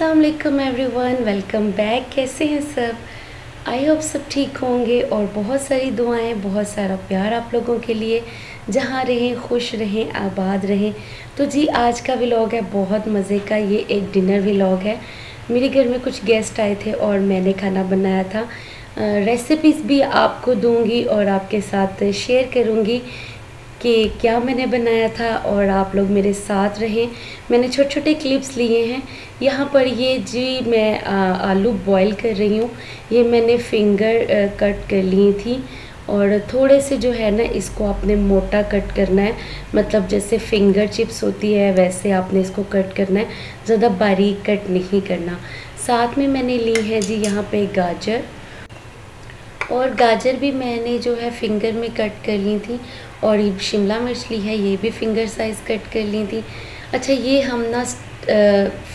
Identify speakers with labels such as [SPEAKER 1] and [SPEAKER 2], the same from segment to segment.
[SPEAKER 1] अस्सलाम वालेकुम everyone welcome back कैसे हैं सब? आई होप सब ठीक होंगे और बहुत सारी दुआएँ, बहुत सारा प्यार आप लोगों के लिए। जहाँ रहें, खुश रहें, आबाद रहें। तो जी, आज का व्लॉग है, बहुत मज़े का। ये एक डिनर व्लॉग है। मेरे घर में कुछ गेस्ट आए थे और मैंने खाना बनाया था। रेसिपीज़ भी आपको दूँगी और आपके साथ शेयर करूँगी। कि क्या मैंने बनाया था और आप लोग मेरे साथ रहें। मैंने छोटे छोटे क्लिप्स लिए हैं। यहाँ पर ये जी मैं आ, आलू बॉईल कर रही हूँ। ये मैंने फिंगर आ, कट कर ली थी और थोड़े से जो है ना इसको आपने मोटा कट करना है। मतलब जैसे फिंगर चिप्स होती है वैसे आपने इसको कट करना है। ज़्यादा बारीक कट नहीं करना। साथ में मैंने ली है जी यहाँ पे गाजर। और गाजर भी मैंने जो है फिंगर में कट कर ली थी और ये शिमला मिर्च ली है, ये भी फिंगर साइज़ कट कर ली थी। अच्छा ये हम ना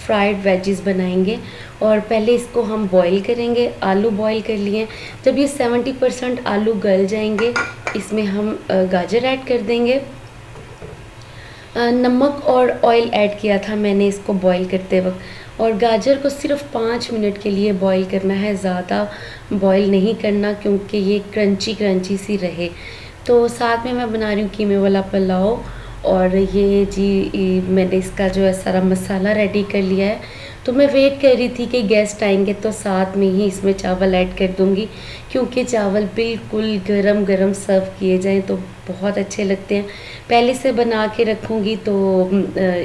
[SPEAKER 1] फ्राइड वेजेस बनाएँगे और पहले इसको हम बॉईल करेंगे, आलू बॉईल कर लिए। जब ये 70 परसेंट आलू गल जाएँगे, इसमें हम गाजर ऐड कर देंगे। नमक और ऑयल ऐड किया था मैंने इसको बॉईल करते वक्त। और गाजर को सिर्फ़ पाँच मिनट के लिए बॉईल करना है, ज़्यादा बॉईल नहीं करना क्योंकि ये क्रंची क्रंची सी रहे। तो साथ में मैं बना रही हूँ कीमे वाला पुलाव और ये जी मैंने इसका जो है सारा मसाला रेडी कर लिया है। तो मैं वेट कर रही थी कि गेस्ट आएँगे तो साथ में ही इसमें चावल ऐड कर दूँगी, क्योंकि चावल बिल्कुल गरम गरम सर्व किए जाएँ तो बहुत अच्छे लगते हैं। पहले से बना के रखूँगी तो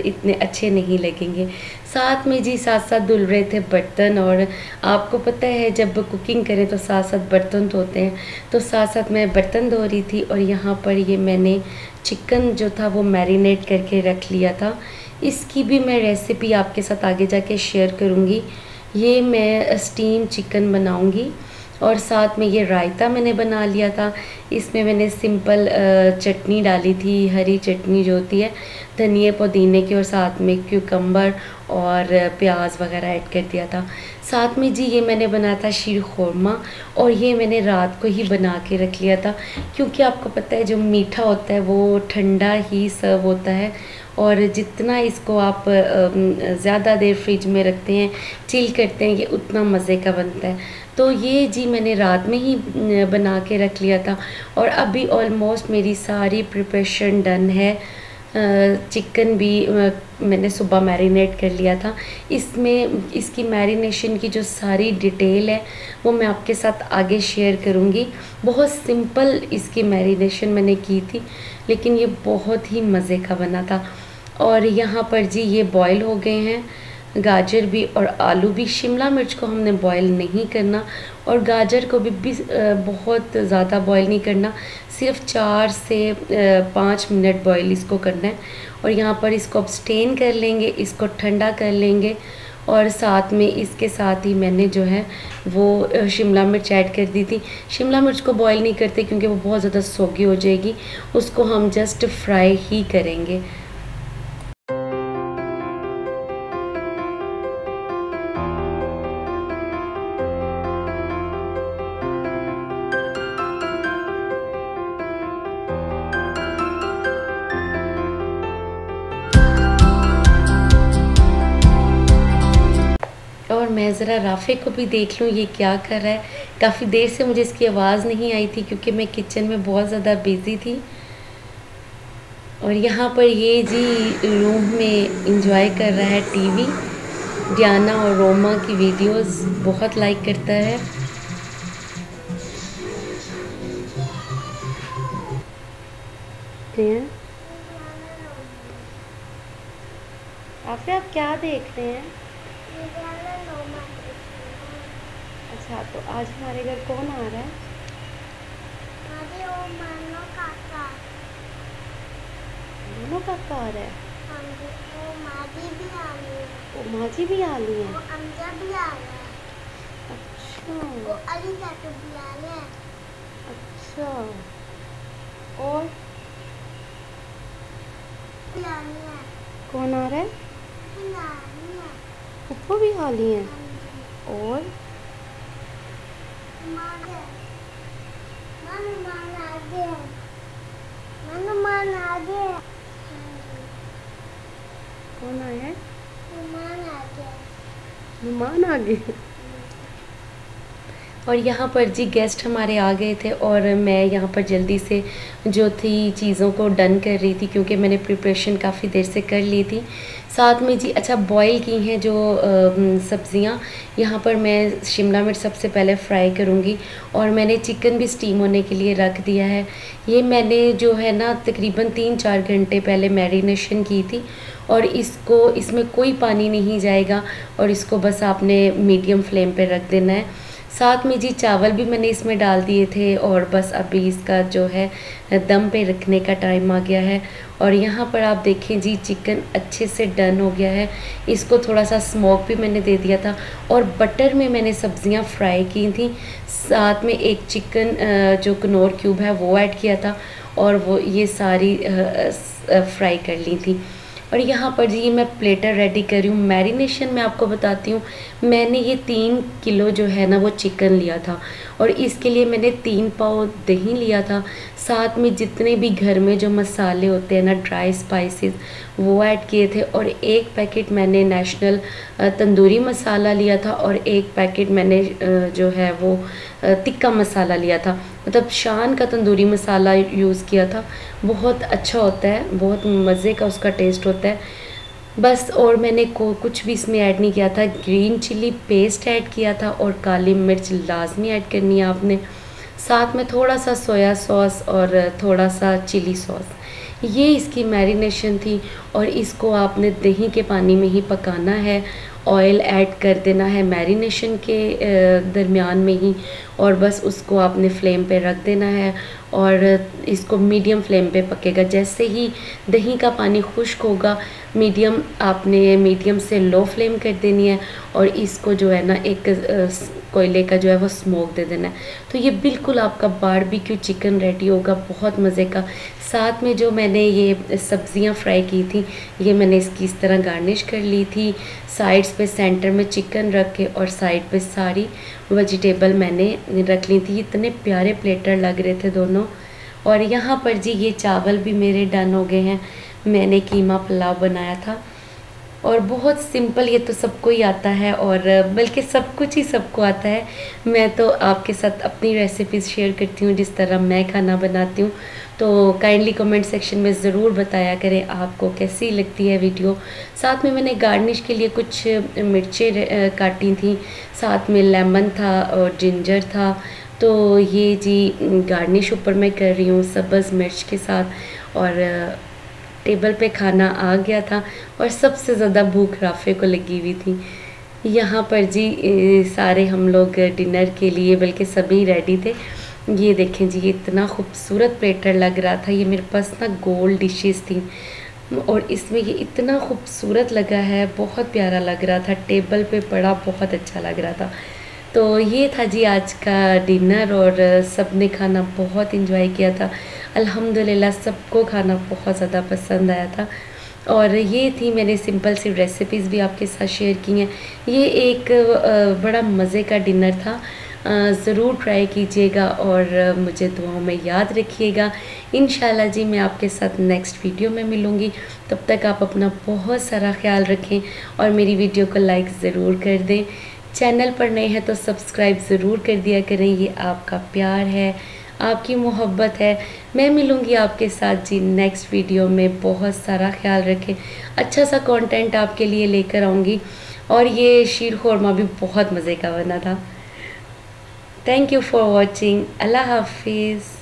[SPEAKER 1] इतने अच्छे नहीं लगेंगे। साथ में जी साथ साथ धुल रहे थे बर्तन और आपको पता है जब कुकिंग करें तो साथ साथ बर्तन धोते हैं। तो साथ साथ मैं बर्तन धो रही थी और यहाँ पर ये मैंने चिकन जो था वो मैरिनेट करके रख लिया था। इसकी भी मैं रेसिपी आपके साथ आगे जाके शेयर करूँगी। ये मैं स्टीम चिकन बनाऊँगी। और साथ में ये रायता मैंने बना लिया था। इसमें मैंने सिंपल चटनी डाली थी, हरी चटनी जो होती है धनिए पुदीने की और साथ में क्यूकम्बर और प्याज वगैरह ऐड कर दिया था। साथ में जी ये मैंने बनाया था शीर खोरमा और ये मैंने रात को ही बना के रख लिया था, क्योंकि आपको पता है जो मीठा होता है वो ठंडा ही सर्व होता है और जितना इसको आप ज़्यादा देर फ्रिज में रखते हैं चिल करते हैं, ये उतना मज़े का बनता है। तो ये जी मैंने रात में ही बना के रख लिया था और अभी ऑलमोस्ट मेरी सारी प्रिपरेशन डन है। चिकन भी मैंने सुबह मैरिनेट कर लिया था। इसमें, इसकी मैरिनेशन की जो सारी डिटेल है, वो मैं आपके साथ आगे शेयर करूँगी। बहुत सिंपल इसकी मैरिनेशन मैंने की थी, लेकिन ये बहुत ही मज़े का बना था। और यहाँ पर जी ये बॉईल हो गए हैं। गाजर भी और आलू भी। शिमला मिर्च को हमने बॉईल नहीं करना और गाजर को भी, भी बहुत ज़्यादा बॉईल नहीं करना। सिर्फ़ चार से पाँच मिनट बॉईल इसको करना है और यहाँ पर इसको अब स्टेन कर लेंगे इसको ठंडा कर लेंगे और साथ में इसके साथ ही मैंने जो है वो शिमला मिर्च ऐड कर दी थी। शिमला मिर्च को बॉईल नहीं करते क्योंकि वो बहुत ज़्यादा सोगी हो जाएगी। उसको हम जस्ट फ्राई ही करेंगे। मैं ज़रा राफ़े को भी देख लूँ ये क्या कर रहा है। काफ़ी देर से मुझे इसकी आवाज़ नहीं आई थी क्योंकि मैं किचन में बहुत ज़्यादा बिज़ी थी। और यहाँ पर ये जी रूम में इंजॉय कर रहा है टीवी डियाना और रोमा की वीडियोस बहुत लाइक करता है। आप क्या देख रहे हैं? अच्छा तो आज हमारे घर कौन आ रहा है?
[SPEAKER 2] मानो काका।
[SPEAKER 1] आ रहा है?
[SPEAKER 2] हाँ वो माजी भी आ रही है।
[SPEAKER 1] वो माजी भी आ रही है?
[SPEAKER 2] वो अमजा भी आ रहा है।
[SPEAKER 1] अच्छा।
[SPEAKER 2] वो अली चाचू भी आ रहे हैं।
[SPEAKER 1] अच्छा। और?
[SPEAKER 2] भी आ रही है।
[SPEAKER 1] कौन आ रही है। पप्पू भी खाली हैं। और? कौन आया है? आ गए और यहाँ पर जी गेस्ट हमारे आ गए थे और मैं यहाँ पर जल्दी से जो थी चीज़ों को डन कर रही थी क्योंकि मैंने प्रिपरेशन काफ़ी देर से कर ली थी। साथ में जी अच्छा बॉईल की हैं जो सब्ज़ियाँ। यहाँ पर मैं शिमला मिर्च सबसे पहले फ्राई करूँगी और मैंने चिकन भी स्टीम होने के लिए रख दिया है। ये मैंने जो है ना तकरीबन तीन चार घंटे पहले मैरिनेशन की थी और इसको, इसमें कोई पानी नहीं जाएगा और इसको बस आपने मीडियम फ्लेम पे रख देना है। साथ में जी चावल भी मैंने इसमें डाल दिए थे और बस अभी इसका जो है दम पे रखने का टाइम आ गया है। और यहाँ पर आप देखें जी चिकन अच्छे से डन हो गया है। इसको थोड़ा सा स्मोक भी मैंने दे दिया था और बटर में मैंने सब्ज़ियाँ फ्राई की थी। साथ में एक चिकन जो कनौर क्यूब है वो ऐड किया था और वो ये सारी फ्राई कर ली थी। और यहाँ पर जी, मैं प्लेटर रेडी कर रही हूँ। मैरिनेशन में आपको बताती हूँ। मैंने ये तीन किलो जो है ना, वो चिकन लिया था। और इसके लिए मैंने तीन पाव दही लिया था। साथ में जितने भी घर में जो मसाले होते हैं ना ड्राई स्पाइसेस वो ऐड किए थे। और एक पैकेट मैंने नेशनल तंदूरी मसाला लिया था। और एक पैकेट मैंने जो है वो तिक्का मसाला लिया था। मतलब शान का तंदूरी मसाला यूज़ किया था। बहुत अच्छा होता है, बहुत मज़े का उसका टेस्ट होता है। बस और मैंने को कुछ भी इसमें ऐड नहीं किया था। ग्रीन चिली पेस्ट ऐड किया था और काली मिर्च लाजमी ऐड करनी है आपने। साथ में थोड़ा सा सोया सॉस और थोड़ा सा चिली सॉस। ये इसकी मैरिनेशन थी और इसको आपने दही के पानी में ही पकाना है ऑयल ऐड कर देना है मैरिनेशन के दरमियान में ही और बस उसको आपने फ्लेम पे रख देना है और इसको मीडियम फ्लेम पे पकेगा। जैसे ही दही का पानी खुश्क होगा मीडियम आपने मीडियम से लो फ्लेम कर देनी है और इसको जो है ना एक कोयले का जो है वो स्मोक दे देना है। तो ये बिल्कुल आपका बारबेक्यू चिकन रेडी होगा, बहुत मज़े का। साथ में जो मैंने ये सब्ज़ियाँ फ्राई की थी, ये मैंने इसकी इस तरह गार्निश कर ली थी। साइड्स पे सेंटर में चिकन रख के और साइड पे सारी वेजिटेबल मैंने रख ली थी। इतने प्यारे प्लेटर लग रहे थे दोनों। और यहाँ पर जी ये चावल भी मेरे डन हो गए हैं। मैंने कीमा पुलाव बनाया था। और बहुत सिंपल ये तो सबको ही आता है और बल्कि सब कुछ ही सबको आता है। मैं तो आपके साथ अपनी रेसिपीज़ शेयर करती हूँ, जिस तरह मैं खाना बनाती हूँ। तो काइंडली कमेंट सेक्शन में ज़रूर बताया करें आपको कैसी लगती है वीडियो साथ में मैंने गार्निश के लिए कुछ मिर्चें काटी थी। साथ में लेमन था और जिंजर था। तो ये जी गार्निश ऊपर मैं कर रही हूँ, सब्ज़ मिर्च के साथ। और टेबल पे खाना आ गया था और सबसे ज़्यादा भूख राफ़े को लगी हुई थी। यहाँ पर जी सारे हम लोग डिनर के लिए बल्कि सभी रेडी थे। ये देखें जी, ये इतना खूबसूरत प्लेटर लग रहा था। ये मेरे पास ना गोल्ड डिशेस थी और इसमें ये इतना खूबसूरत लगा है, बहुत प्यारा लग रहा था। टेबल पे पड़ा, बहुत अच्छा लग रहा था। तो ये था जी आज का डिनर और सबने खाना बहुत इन्जॉय किया था। अल्हम्दुलिल्लाह सबको खाना बहुत ज़्यादा पसंद आया था। और ये थी मैंने सिंपल सी रेसिपीज़ भी आपके साथ शेयर की हैं। ये एक बड़ा मज़े का डिनर था। ज़रूर ट्राई कीजिएगा और मुझे दुआओं में याद रखिएगा। इन जी मैं आपके साथ नेक्स्ट वीडियो में मिलूँगी। तब तक आप अपना बहुत सारा ख्याल रखें और मेरी वीडियो को लाइक ज़रूर कर दें। चैनल पर नए हैं तो सब्सक्राइब ज़रूर कर दिया करें। ये आपका प्यार है, आपकी मोहब्बत है। मैं मिलूँगी आपके साथ जी नेक्स्ट वीडियो में। बहुत सारा ख्याल रखें। अच्छा सा कंटेंट आपके लिए लेकर आऊँगी। और ये शीर खोरमा भी बहुत मज़े का बना था। थैंक यू फॉर वॉचिंग अल्लाह हाफिज़।